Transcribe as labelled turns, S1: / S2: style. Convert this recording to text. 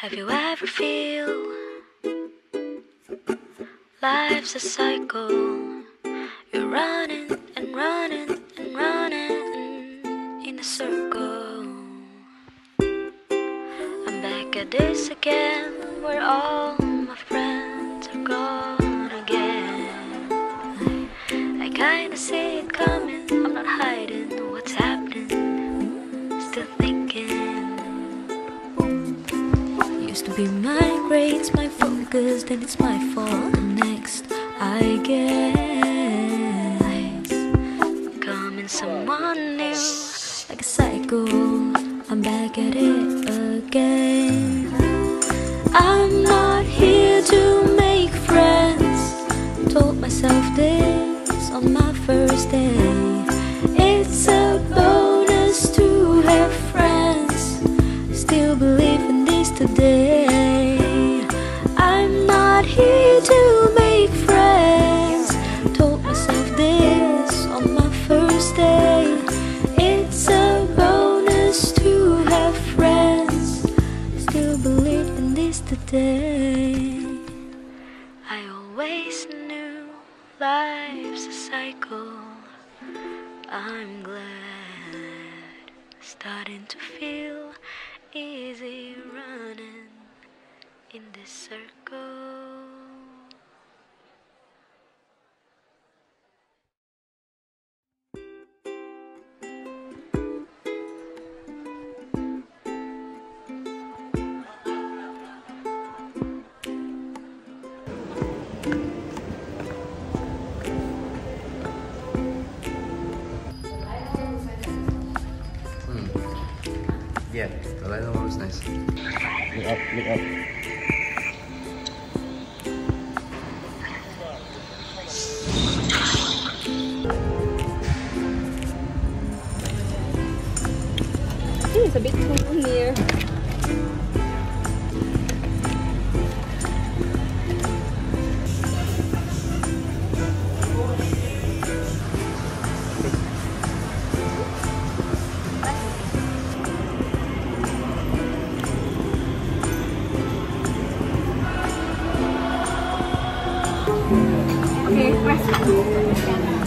S1: Have you ever feel life's a cycle? You're running and running and running in a circle. I'm back at this again, where all my friends are gone again. I kinda see it coming, I'm not hiding what's happening. To be my grades, my focus, then it's my fault. The next, I guess. coming someone new, like a cycle. I'm back at it again. I'm not here to make friends. Told myself this on my first day. It's a today. I'm not here to make friends. Told myself this on my first day. It's a bonus to have friends. Still believe in this today. I always knew life's a cycle. I'm glad, starting to feel easy running in this circle. Hmm.
S2: Yeah, the lighter one was nice.
S3: Look up, look up.
S4: it's a bit cool here. Okay, press